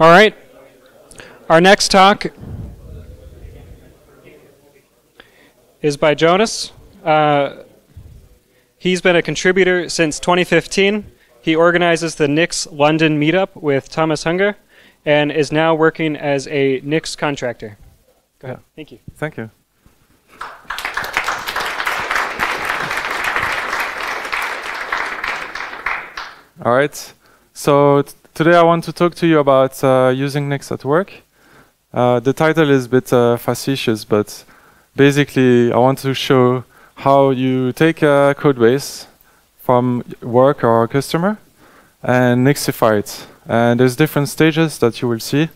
All right. Our next talk is by Jonas. Uh, he's been a contributor since 2015. He organizes the Nix London meetup with Thomas Hunger and is now working as a Nix contractor. Go ahead. Thank you. Thank you. All right. So today I want to talk to you about uh, using Nix at work. Uh, the title is a bit uh, facetious, but basically I want to show how you take a code base from work or a customer and Nixify it. And there's different stages that you will see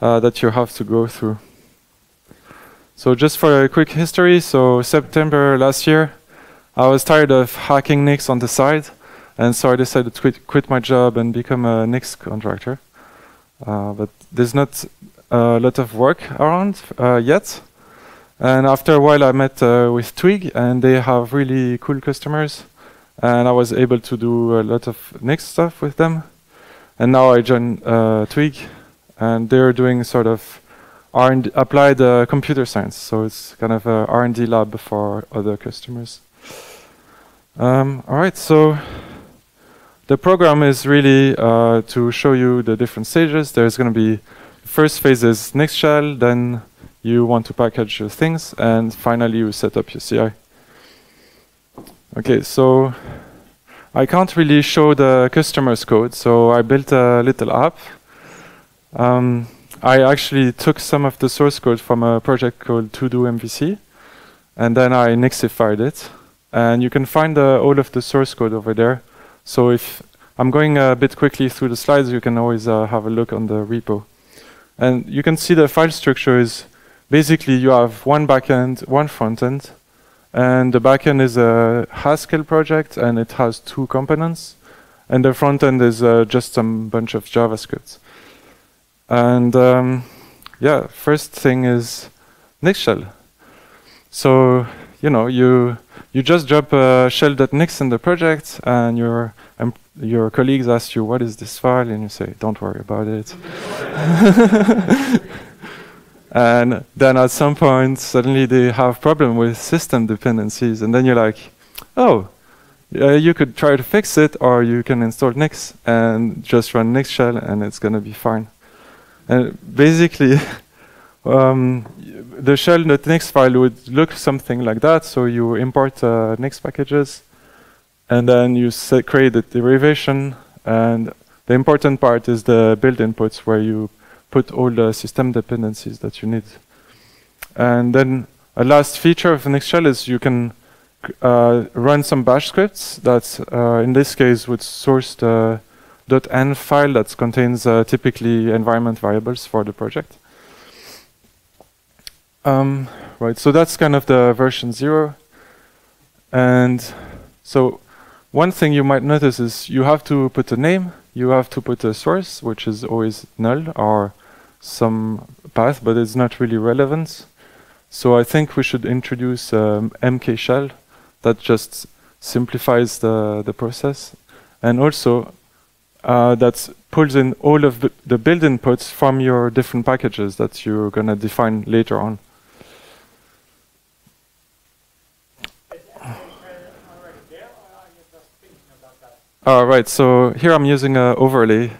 uh, that you have to go through. So just for a quick history, so September last year, I was tired of hacking Nix on the side, and so I decided to quit, quit my job and become a Nix contractor. Uh, but there's not a lot of work around uh, yet. And after a while, I met uh, with Tweag, and they have really cool customers. And I was able to do a lot of Nix stuff with them. And now I joined uh, Tweag, and they're doing sort of R&D applied uh, computer science. So it's kind of a R&D lab for other customers. Um, all right, so the program is really uh, to show you the different stages. There's going to be first phase is Nix shell, then you want to package your things, and finally you set up your CI. Okay, so I can't really show the customer's code, so I built a little app. Um, I actually took some of the source code from a project called To-Do MVC, and then I nixified it. And you can find uh, all of the source code over there. So if I'm going a bit quickly through the slides, you can always uh, have a look on the repo. And you can see the file structure is basically you have one backend, one frontend, and the backend is a Haskell project, and it has two components, and the frontend is uh, just some bunch of JavaScript. And um, yeah, first thing is Nix shell. So you know you you just drop a shell.nix in the project, and your um, your colleagues ask you what is this file, and you say don't worry about it. and then at some point, suddenly they have problem with system dependencies, and then you're like, oh. Uh, you could try to fix it, or you can install Nix and just run Nix shell, and it's going to be fine. And basically, um, the shell.nix file would look something like that. So you import uh, Nix packages, and then you create the derivation. And the important part is the build inputs, where you put all the system dependencies that you need. And then a last feature of Nix shell is you can uh, run some bash scripts that, uh, in this case, would source the .env file that contains uh, typically environment variables for the project. Um, right, so that's kind of the version zero. And so one thing you might notice is you have to put a name, you have to put a source, which is always null or some path, but it's not really relevant. So I think we should introduce um, MK shell that just simplifies the, the process. And also uh, that pulls in all of the build inputs from your different packages that you're going to define later on. All right, so here I'm using an overlay,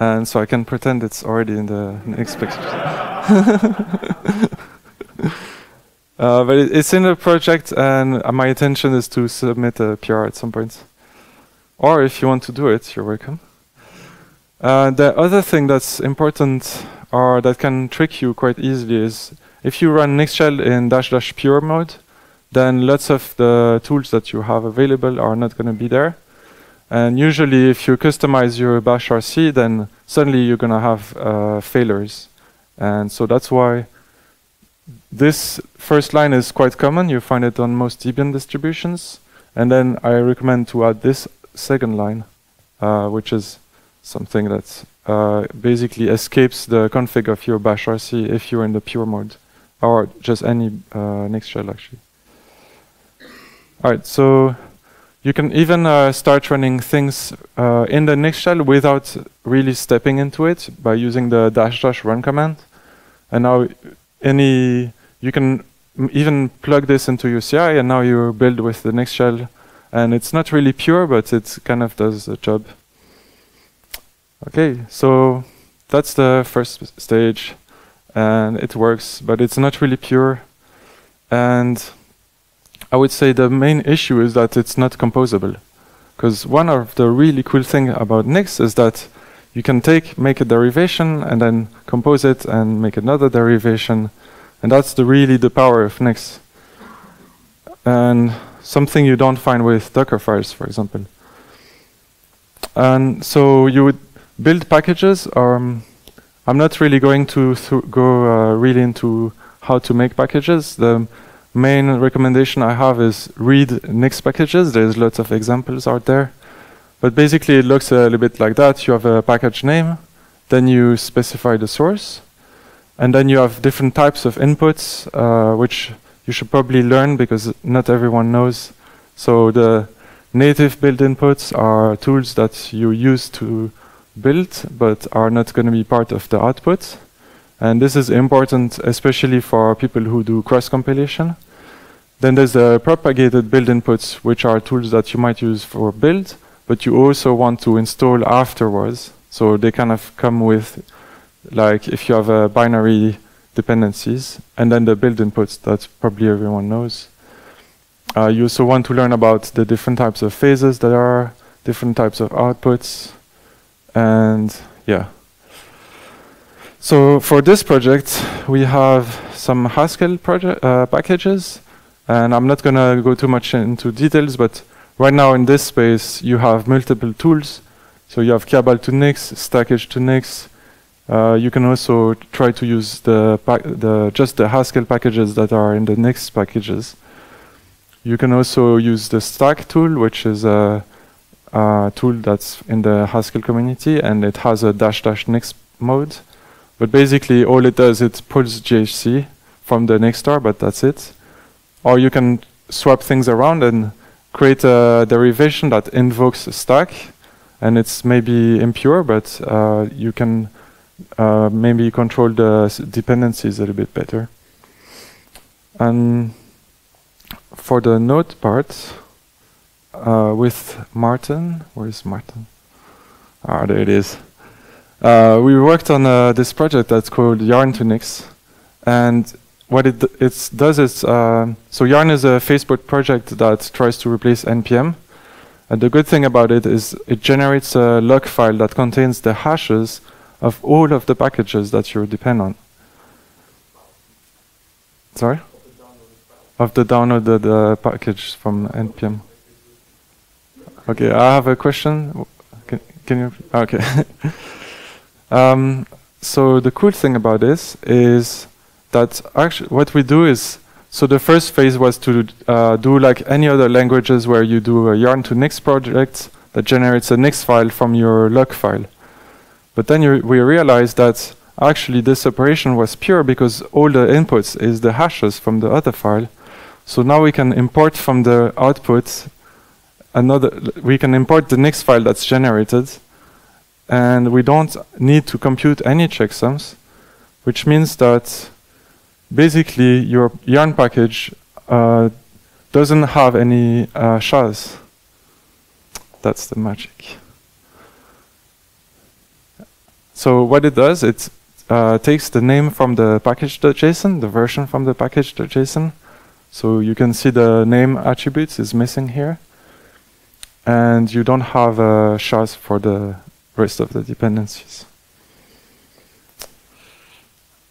and so I can pretend it's already in the Nix packages. uh, but it, it's in the project, and uh, my intention is to submit a PR at some point. Or if you want to do it, you're welcome. Uh, the other thing that's important or that can trick you quite easily is if you run Nixshell in dash dash pure mode, then lots of the tools that you have available are not going to be there. And usually if you customize your bash RC, then suddenly you're going to have uh, failures. And so that's why this first line is quite common. You find it on most Debian distributions. And then I recommend to add this second line, uh, which is something that uh, basically escapes the config of your bash RC if you're in the pure mode, or just any uh, Nix shell actually. All right, so you can even uh, start running things uh, in the Nix shell without really stepping into it by using the dash dash run command. And now any you can even plug this into your CI, and now you build with the Nix shell. And it's not really pure, but it kind of does the job. Okay, so that's the first stage, and it works, but it's not really pure. And I would say the main issue is that it's not composable. Because one of the really cool things about Nix is that you can take, make a derivation, and then compose it and make another derivation. And that's the really the power of Nix. And something you don't find with Docker files, for example. And so you would build packages. Um, I'm not really going to go uh, really into how to make packages. The main recommendation I have is read Nix packages. There's lots of examples out there. But basically it looks a little bit like that. You have a package name, then you specify the source, and then you have different types of inputs, uh, which you should probably learn because not everyone knows. So the native build inputs are tools that you use to build, but are not going to be part of the output. And this is important, especially for people who do cross-compilation. Then there's the propagated build inputs, which are tools that you might use for build, but you also want to install afterwards. So they kind of come with, like, if you have a binary dependencies, and then the build inputs that probably everyone knows. Uh, you also want to learn about the different types of phases that are, different types of outputs, and yeah. So for this project, we have some Haskell uh, packages, and I'm not going to go too much into details, but right now in this space, you have multiple tools. So you have Cabal to Nix, Stackage to Nix. Uh, you can also try to use the, the just the Haskell packages that are in the Nix packages. You can also use the Stack tool, which is a uh, tool that's in the Haskell community, and it has a dash dash Nix mode. But basically, all it does it pulls GHC from the Nix store, but that's it. Or you can swap things around and create a derivation that invokes a stack, and it's maybe impure, but uh, you can uh, maybe control the dependencies a little bit better. And for the node part, uh, with Martin. Where is Martin? Ah, there it is. Uh, we worked on uh, this project that's called Yarn to Nix, and what it it does is uh, so Yarn is a Facebook project that tries to replace npm. And the good thing about it is it generates a log file that contains the hashes of all of the packages that you depend on. Sorry? Of the downloaded uh, package from npm. Okay, I have a question. Can, can you? Okay. um, so the cool thing about this is that actually what we do is so the first phase was to uh, do like any other languages where you do a yarn to Nix project that generates a Nix file from your log file. But then we realized that actually this operation was pure because all the inputs is the hashes from the other file. So now we can import from the output another, we can import the Nix file that's generated, and we don't need to compute any checksums, which means that basically your yarn package uh, doesn't have any uh, SHAs. That's the magic. So what it does, it uh, takes the name from the package.json, the version from the package.json. So you can see the name attributes is missing here and you don't have a SHAs for the rest of the dependencies.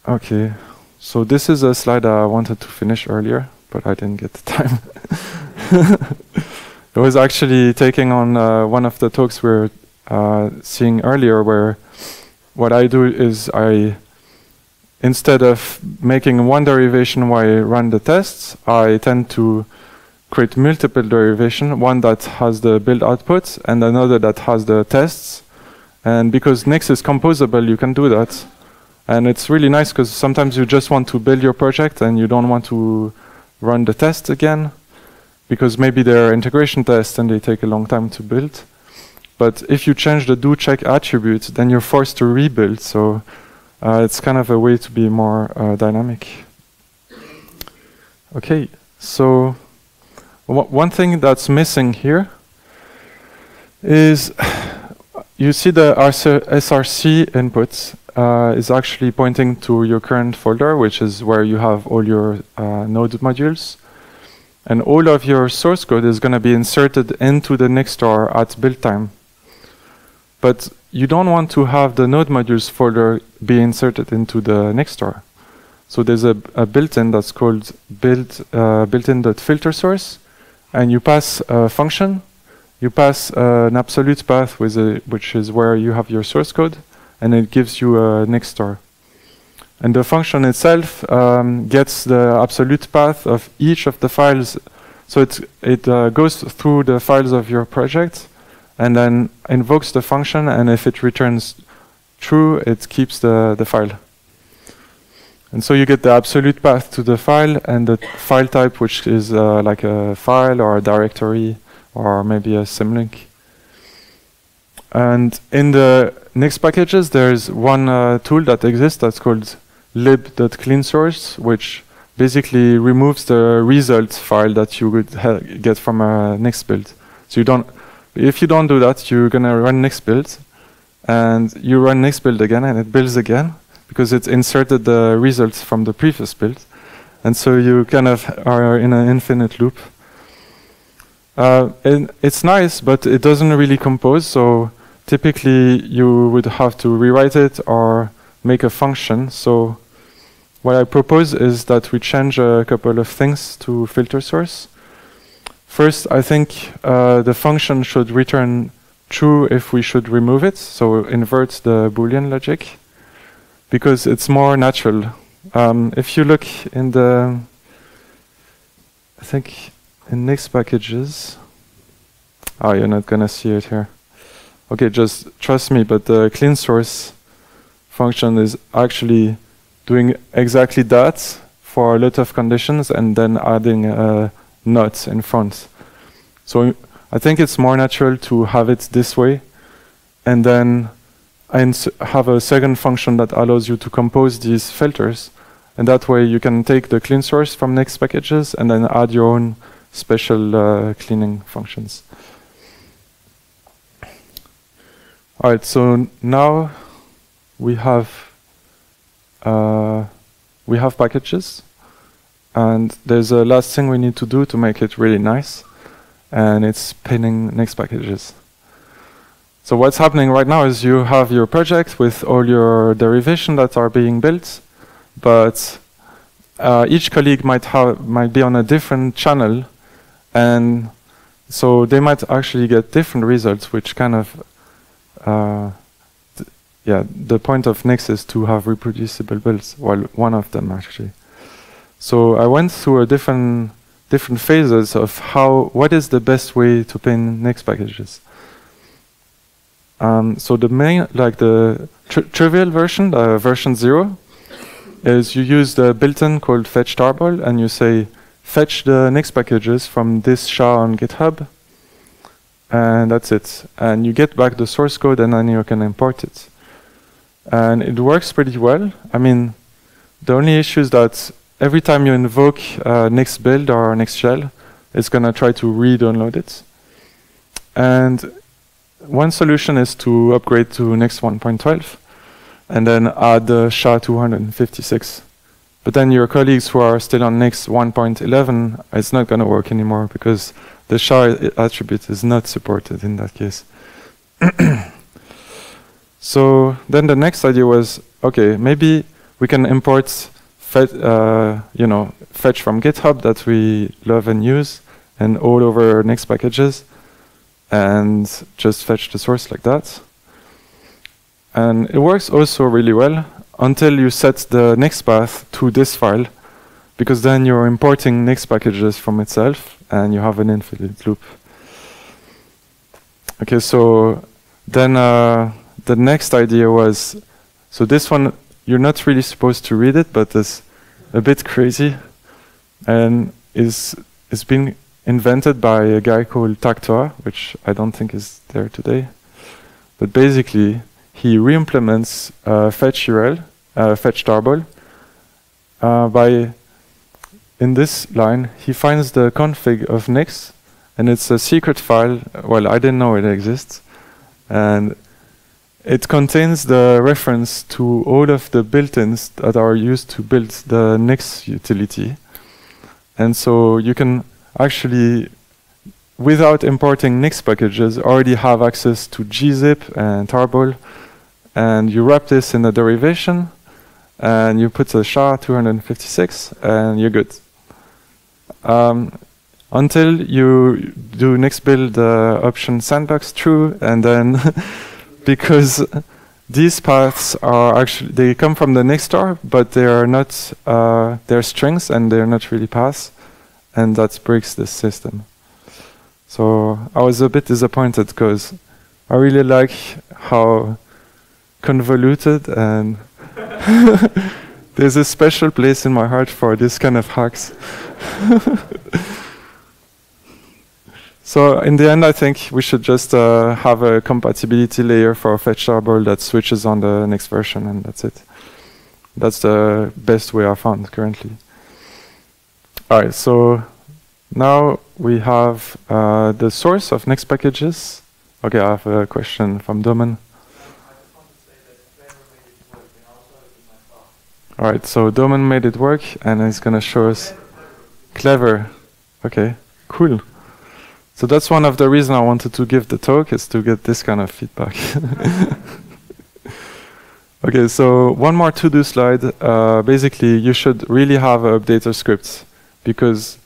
Okay, so this is a slide I wanted to finish earlier, but I didn't get the time. it was actually taking on uh, one of the talks we were uh, seeing earlier, where what I do is I, instead of making one derivation while I run the tests, I tend to create multiple derivation, one that has the build outputs and another that has the tests. And because Nix is composable, you can do that. And it's really nice because sometimes you just want to build your project and you don't want to run the test again. because maybe they're integration tests and they take a long time to build. But if you change the do check attribute, then you're forced to rebuild. So uh, it's kind of a way to be more uh, dynamic. Okay, so one thing that's missing here is you see the SRC input uh, is actually pointing to your current folder, which is where you have all your uh, node modules. And all of your source code is going to be inserted into the Nix store at build time. But you don't want to have the node modules folder be inserted into the Nix store. So there's a, a built-in that's called build uh, built-in.filter source, and you pass a function, you pass uh, an absolute path a, which is where you have your source code, and it gives you a Nix store. And the function itself um, gets the absolute path of each of the files. So it, it uh, goes through the files of your project and then invokes the function. And if it returns true, it keeps the, the file. And so you get the absolute path to the file and the file type, which is uh, like a file or a directory or maybe a symlink. And in the Nix packages, there's one uh, tool that exists that's called lib.cleansource, which basically removes the result file that you would get from a Nix build. So you don't, if you don't do that, you're gonna run Nix build, and you run Nix build again, and it builds again because it inserted the results from the previous build, and so you kind of are in an infinite loop. Uh, it's nice, but it doesn't really compose. So typically you would have to rewrite it or make a function. So what I propose is that we change a couple of things to filter source. First, I think uh, the function should return true if we should remove it, so invert the Boolean logic, because it's more natural. Um, if you look in the, I think in Nix packages, oh, you're not gonna see it here. Okay, just trust me, but the clean source function is actually doing exactly that for a lot of conditions and then adding uh, a not in front. So I think it's more natural to have it this way and then have a second function that allows you to compose these filters. And that way you can take the clean source from Nix packages and then add your own special uh, cleaning functions. All right, so now we have uh, we have packages, and there's a last thing we need to do to make it really nice, and it's pinning Nix packages. So what's happening right now is you have your project with all your derivation that are being built, but uh, each colleague might have might be on a different channel, and so they might actually get different results, which kind of uh, yeah, the point of Nix is to have reproducible builds, well, one of them actually. So I went through a different different phases of how what is the best way to pin Nix packages. Um, so the main, like the tr trivial version, uh, version zero, is you use the built-in called fetch tarball, and you say fetch the Nix packages from this SHA on GitHub, and that's it. And you get back the source code and then you can import it. And it works pretty well. I mean, the only issue is that every time you invoke uh, Nix build or Nix shell, it's going to try to re-download it. And one solution is to upgrade to Nix 1.12 and then add the SHA-256. But then your colleagues who are still on Nix 1.11, it's not going to work anymore because the SHA attribute is not supported in that case. so then the next idea was, okay, maybe we can import uh, you know, fetch from GitHub that we love and use and all over Nix packages and just fetch the source like that. And it works also really well until you set the Nix path to this file because then you're importing Nix packages from itself and you have an infinite loop. Okay, so then uh, the next idea was, so this one, you're not really supposed to read it, but it's a bit crazy and is it's been invented by a guy called taktoa, which I don't think is there today. But basically, he re-implements uh, fetch URL, uh, fetch tarball, uh, by in this line, he finds the config of Nix, and it's a secret file. Well, I didn't know it exists, and it contains the reference to all of the built-ins that are used to build the Nix utility. And so you can actually, without importing Nix packages, already have access to gzip and tarball. And you wrap this in a derivation, and you put the SHA-256, and you're good. Um, until you do Nix build uh, option sandbox true, and then because these paths are actually they come from the Nix store, but they are not uh, they're strings and they're not really paths, and that breaks the system. So I was a bit disappointed because I really like how convoluted and there's a special place in my heart for this kind of hacks. So in the end, I think we should just uh, have a compatibility layer for fetch that switches on the Nix version, and that's it. That's the best way I found currently. All right, so now we have uh, the source of Nix packages. Okay, I have a question from Domen. All right, so Domen made it work, and he's going to show us clever. Okay, cool. So that's one of the reasons I wanted to give the talk is to get this kind of feedback. okay, so one more to-do slide. Uh, basically, you should really have an updater script because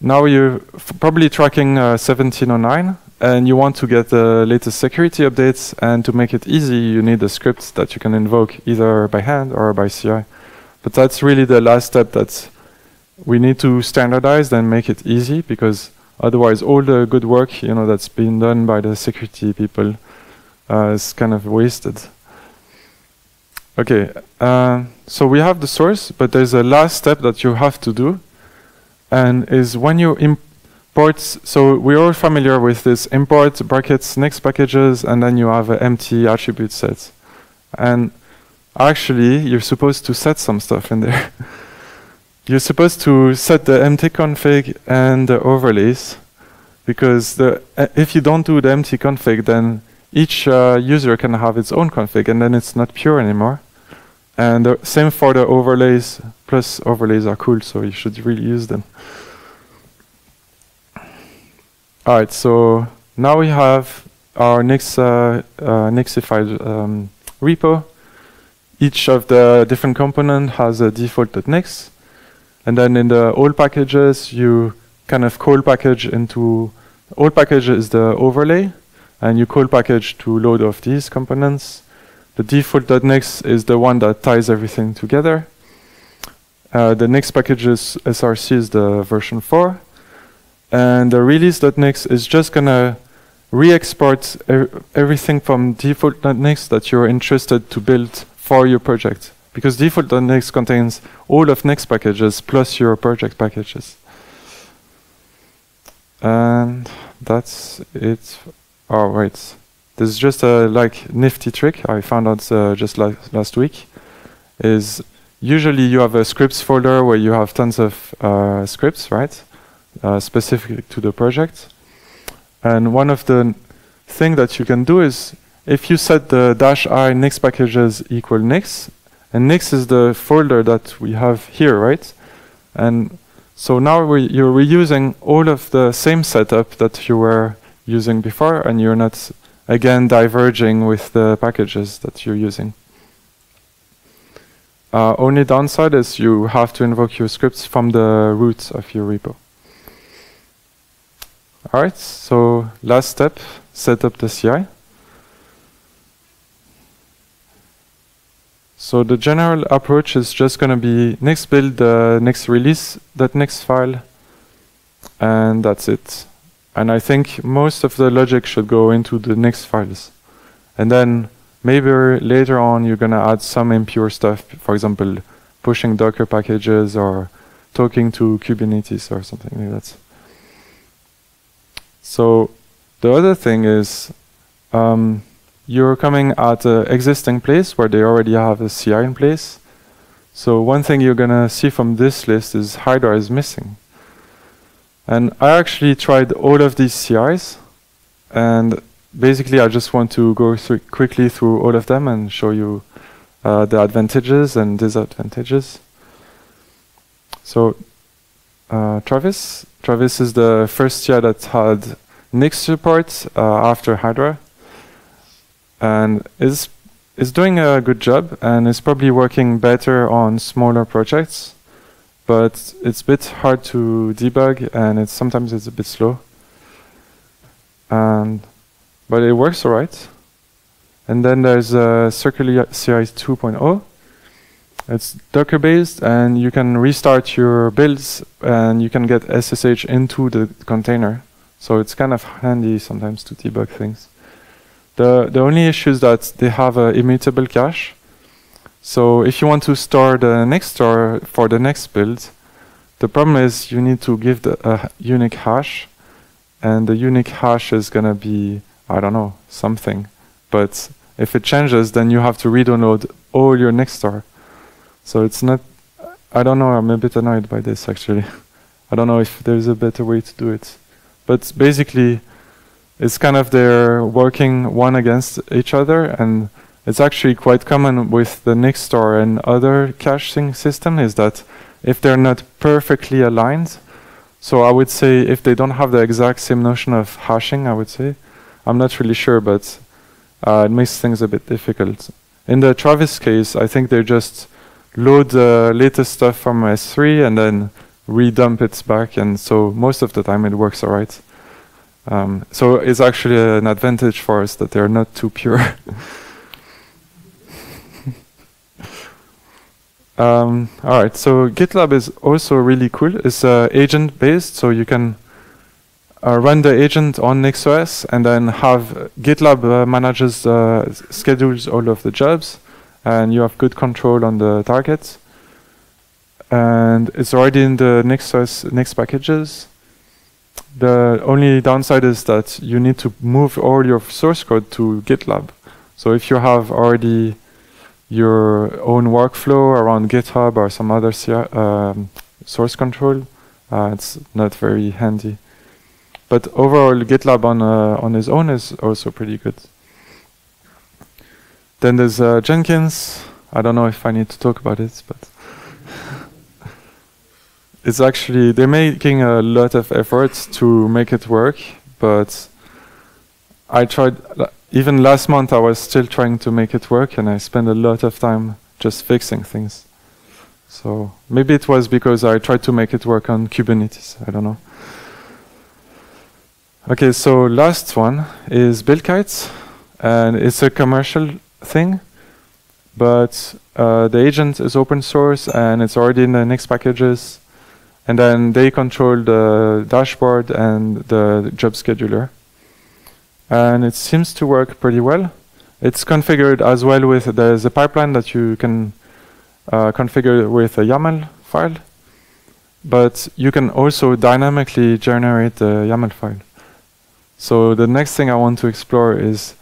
now you're probably tracking uh, 1709 and you want to get the latest security updates and to make it easy, you need a script that you can invoke either by hand or by CI. But that's really the last step that we need to standardize and make it easy because Otherwise, all the good work you know that's been done by the security people uh, is kind of wasted. Okay, uh, so we have the source, but there's a last step that you have to do, and is when you import. So we're all familiar with this import brackets Nix packages, and then you have an empty attribute set, and actually you're supposed to set some stuff in there. you're supposed to set the empty config and the overlays because the, uh, if you don't do the empty config, then each uh, user can have its own config and then it's not pure anymore. And the same for the overlays, plus overlays are cool, so you should really use them. All right, so now we have our Nix, uh, uh, Nixified um, repo. Each of the different component has a default.nix. And then in the old packages, you kind of call package into, old package is the overlay, and you call package to load of these components. The default.nix is the one that ties everything together. Uh, the next package is SRC is the version 4. And the release.nix is just going to re-export er everything from default.nix that you're interested to build for your project because default.nix contains all of Nix packages plus your project packages. And that's it. Oh, wait. This is just a like nifty trick I found out uh, just la last week. Is usually you have a scripts folder where you have tons of uh, scripts, right? Uh, specific to the project. And one of the thing that you can do is if you set the dash i nix packages equal nix, and Nix is the folder that we have here, right? And so now we, you're reusing all of the same setup that you were using before, and you're not, again, diverging with the packages that you're using. Uh, only downside is you have to invoke your scripts from the root of your repo. All right, so last step, set up the CI. So the general approach is just going to be Nix build the Nix release that next file, and that's it. And I think most of the logic should go into the Nix files. And then maybe later on you're going to add some impure stuff, for example, pushing Docker packages or talking to Kubernetes or something like that. So the other thing is um, you're coming at an existing place where they already have a CI in place. So one thing you're gonna see from this list is Hydra is missing. And I actually tried all of these CIs, and basically I just want to go through quickly through all of them and show you uh, the advantages and disadvantages. So uh, Travis, Travis is the first CI that had Nix support uh, after Hydra, and is is doing a good job and is probably working better on smaller projects, but it's a bit hard to debug and it's sometimes it's a bit slow. And but it works alright. And then there's uh, CircleCI 2.0. It's Docker based and you can restart your builds and you can get SSH into the container. So it's kind of handy sometimes to debug things. The, the only issue is that they have an immutable cache. So if you want to store the Nix store for the next build, the problem is you need to give the a unique hash, and the unique hash is gonna be I don't know something. But if it changes, then you have to re-download all your Nix store. So it's not. I don't know. I'm a bit annoyed by this actually. I don't know if there's a better way to do it. But basically, it's kind of they're working one against each other, and it's actually quite common with the Nix store and other caching system is that if they're not perfectly aligned, so I would say if they don't have the exact same notion of hashing, I would say, I'm not really sure, but uh, it makes things a bit difficult. In the Travis case, I think they're just load the latest stuff from S3 and then redump it back, and so most of the time it works alright. Um, so it's actually an advantage for us that they're not too pure. um, all right, so GitLab is also really cool. It's uh, agent based, so you can uh, run the agent on NixOS and then have GitLab uh, manages uh, schedules all of the jobs, and you have good control on the targets. And it's already in the NixOS Nix packages. The only downside is that you need to move all your source code to GitLab. So if you have already your own workflow around GitHub or some other um, source control, uh, it's not very handy. But overall, GitLab on uh, on its own is also pretty good. Then there's uh, Jenkins. I don't know if I need to talk about it, but it's actually they're making a lot of efforts to make it work, but I tried even last month I was still trying to make it work and I spent a lot of time just fixing things. So maybe it was because I tried to make it work on Kubernetes, I don't know. Okay, so last one is Buildkite, and it's a commercial thing, but uh, the agent is open source and it's already in the Nix packages and then they control the dashboard and the job scheduler. And it seems to work pretty well. It's configured as well with, there's a pipeline that you can uh, configure with a YAML file, but you can also dynamically generate the YAML file. So the next thing I want to explore is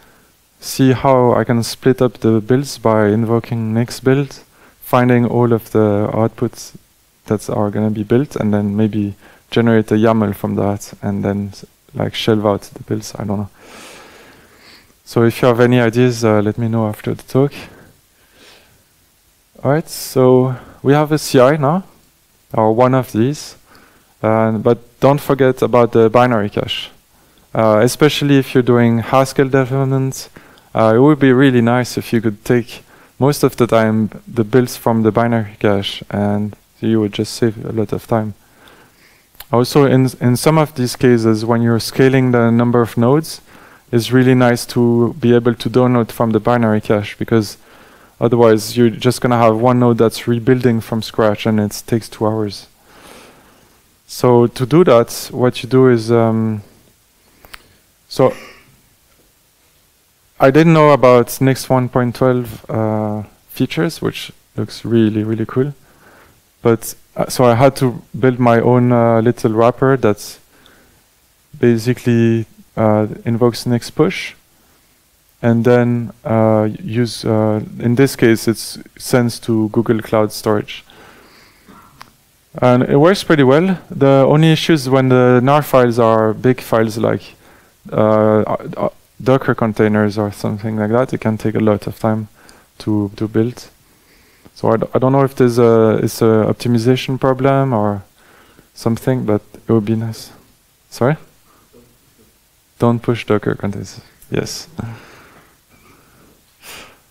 see how I can split up the builds by invoking Nix build, finding all of the outputs that are going to be built and then maybe generate a YAML from that and then like shelve out the builds. I don't know. So if you have any ideas, uh, let me know after the talk. Alright, so we have a CI now, or one of these. Uh, but don't forget about the binary cache. Uh, especially if you're doing Haskell development, uh, it would be really nice if you could take most of the time the builds from the binary cache and you would just save a lot of time. Also, in, in some of these cases, when you're scaling the number of nodes, it's really nice to be able to download from the binary cache because otherwise you're just going to have one node that's rebuilding from scratch and it takes two hours. So to do that, what you do is, um, so I didn't know about Nix 1.12 uh, features, which looks really, really cool. But uh, so I had to build my own uh, little wrapper that basically uh, invokes nix push, and then uh, use, uh, in this case, it's sends to Google Cloud Storage. And it works pretty well. The only issue is when the NAR files are big files like Docker containers or something like that, it can take a lot of time to, to build. So I d I don't know if there's a, it's a optimization problem or something, but it would be nice. Sorry? Don't push Docker containers. Yes.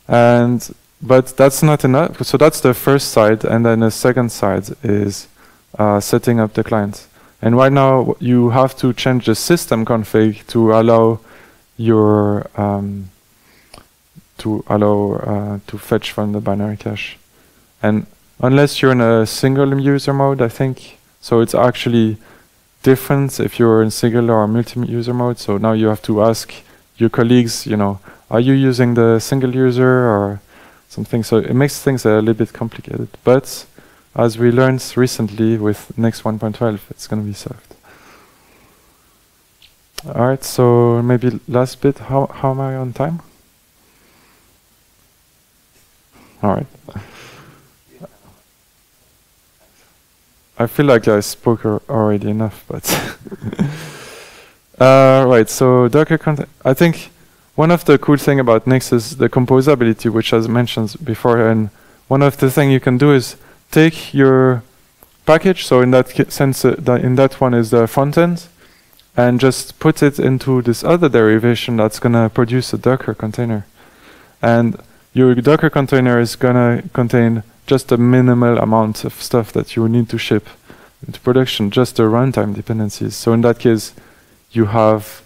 and but that's not enough. So that's the first side, and then the second side is uh, setting up the client. And right now, you have to change the system config to allow your um, to allow uh, to fetch from the binary cache. And unless you're in a single user mode, I think so. It's actually different if you're in single or multi-user mode. So now you have to ask your colleagues, you know, are you using the single user or something? So it makes things a little bit complicated. But as we learned recently with Nix 1.12, it's going to be solved. All right, so maybe last bit, how, how am I on time? All right. I feel like I spoke already enough, but uh, right. So Docker content. I think one of the cool thing about Nix is the composability, which I mentioned before. And one of the thing you can do is take your package. So in that sense, uh, in that one is the front end, and just put it into this other derivation that's gonna produce a Docker container, and your Docker container is gonna contain just a minimal amount of stuff that you need to ship into production, just the runtime dependencies. So in that case, you have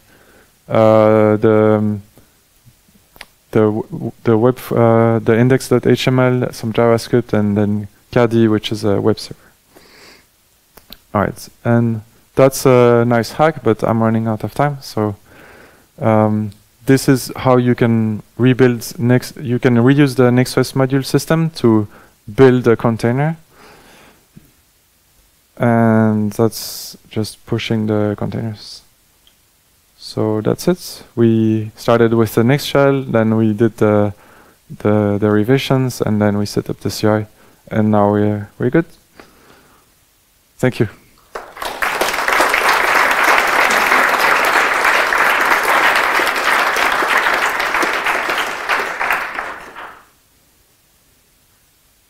uh, the um, the the web uh, the index.html, some JavaScript, and then Caddy, which is a web server. All right, and that's a nice hack, but I'm running out of time, so. Um, this is how you can rebuild next. You can reuse the NixOS module system to build a container. And that's just pushing the containers. So that's it. We started with the Nix shell, then we did the, the, revisions, and then we set up the CI. And now we're, we're good. Thank you.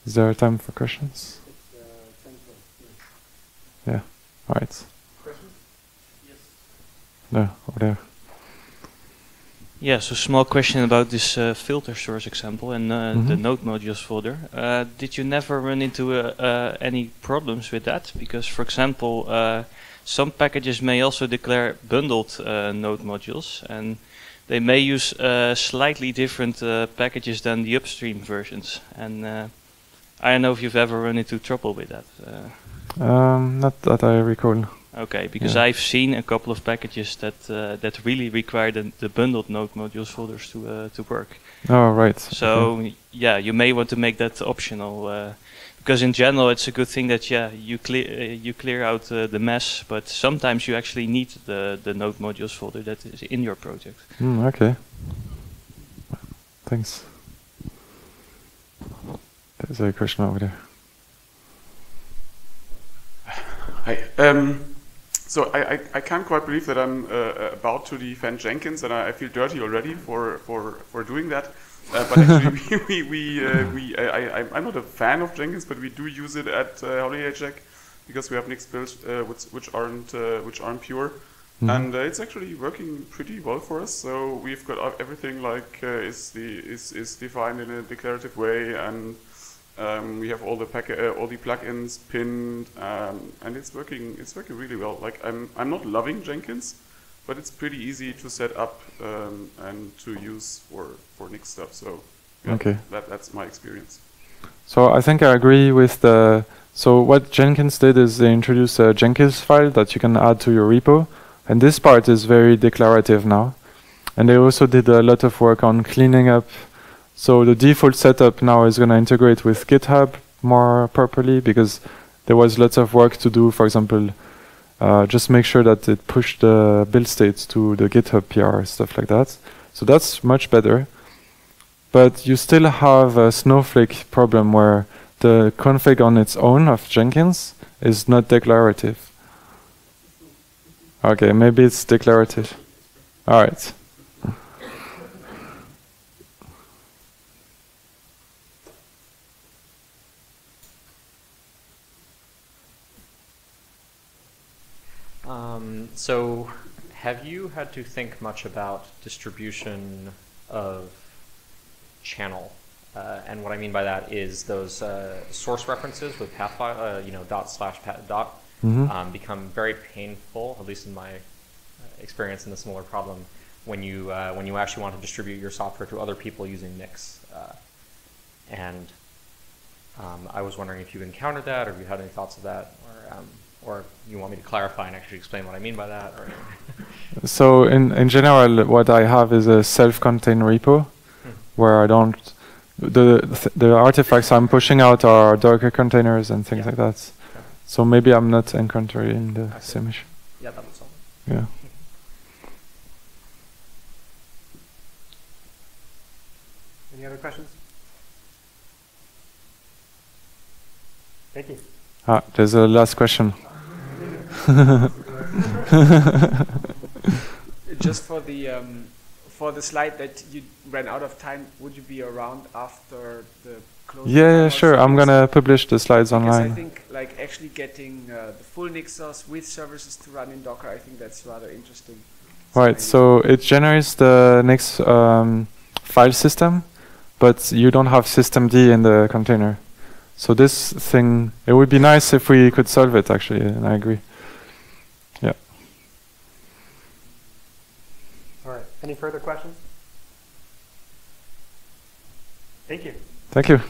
Is there time for questions? Uh, yeah. All right. Questions? Yes. No, over there. Yeah, so small question about this uh, filter source example and uh, mm -hmm. the mm-hmm. node modules folder. Uh, did you never run into uh, uh, any problems with that? Because, for example, some packages may also declare bundled node modules, and they may use slightly different packages than the upstream versions. And I don't know if you've ever run into trouble with that. Uh, um, not that I recall. Okay, because yeah. I've seen a couple of packages that uh, that really require the, the, bundled node modules folders to uh, to work. Oh right. So okay. yeah, you may want to make that optional uh, because in general it's a good thing that yeah you clear uh, you clear out uh, the mess, but sometimes you actually need the the node modules folder that is in your project. Mm, okay. Thanks. There's a question over there. Hi. Um, so I, I, I, can't quite believe that I'm uh, about to defend Jenkins, and I, I, feel dirty already for, for, for doing that. Uh, but actually, we, we, we, uh, we I, I, am not a fan of Jenkins, but we do use it at uh, HolidayCheck because we have Nix builds uh, which, which aren't uh, which aren't pure, mm. and uh, it's actually working pretty well for us. So we've got everything like is the is is defined in a declarative way and um, we have all the pack uh, all the plugins pinned, um, and it's working. It's working really well. Like I'm, I'm not loving Jenkins, but it's pretty easy to set up um, and to use for for Nix stuff. So yeah, okay, that, that's my experience. So I think I agree with the. So what Jenkins did is they introduced a Jenkins file that you can add to your repo, and this part is very declarative now. And they also did a lot of work on cleaning up so the default setup now is going to integrate with GitHub more properly because there was lots of work to do, for example, uh, just make sure that it pushed the build states to the GitHub PR stuff like that. So that's much better. But you still have a snowflake problem where the config on its own of Jenkins is not declarative. Okay, maybe it's declarative. All right. Um, so, have you had to think much about distribution of channel? Uh, and what I mean by that is those uh, source references with pathfile, uh, you know, dot slash pat dot, Mhm. um, become very painful, at least in my uh, experience in the similar problem, when you uh, when you actually want to distribute your software to other people using Nix. Uh, and um, I was wondering if you encountered that, or if you had any thoughts of that, or um, or you want me to clarify and actually explain what I mean by that, or So in, in general, what I have is a self-contained repo where I don't the th- the artifacts I'm pushing out are Docker containers and things Yeah. like that. So maybe I'm not encountering the Okay. same issue. yeah, that was all. Yeah. Any other questions? Thank you. Ah, there's a last question. Just for the um, for the slide that you ran out of time, would you be around after the closing? yeah, yeah, sure. I'm gonna publish the slides Because I think like actually getting uh, the full NixOS with services to run in Docker, I think that's rather interesting. Right. So it generates the next um, file system, but you don't have systemd in the container. So this thing, it would be nice if we could solve it. Actually, and I agree. Yeah. All right. Any further questions? Thank you. Thank you.